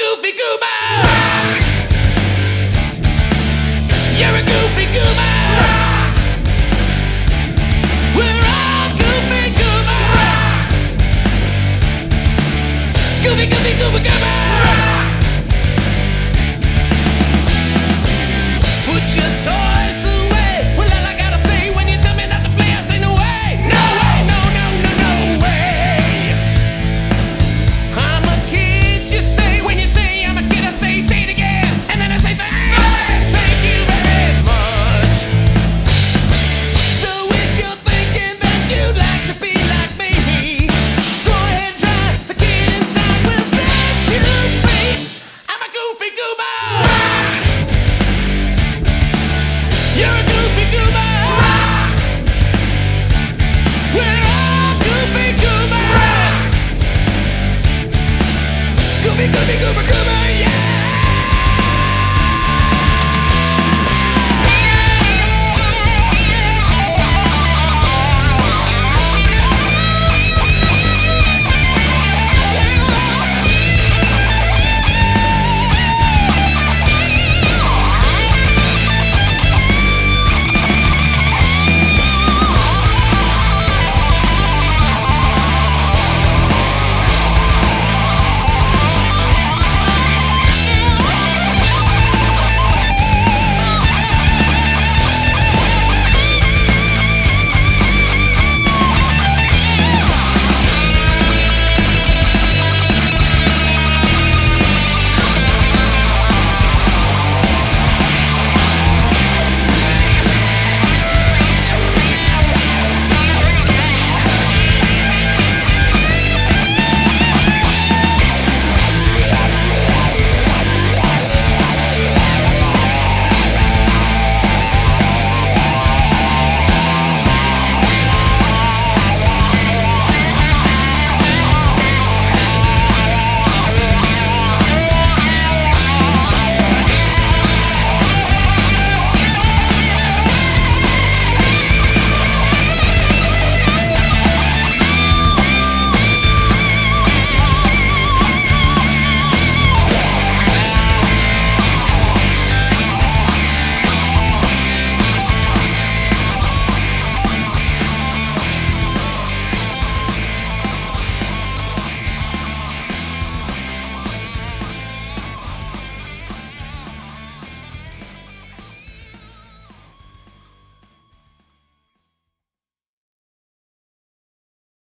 goofy goober. Goobers. Goofy,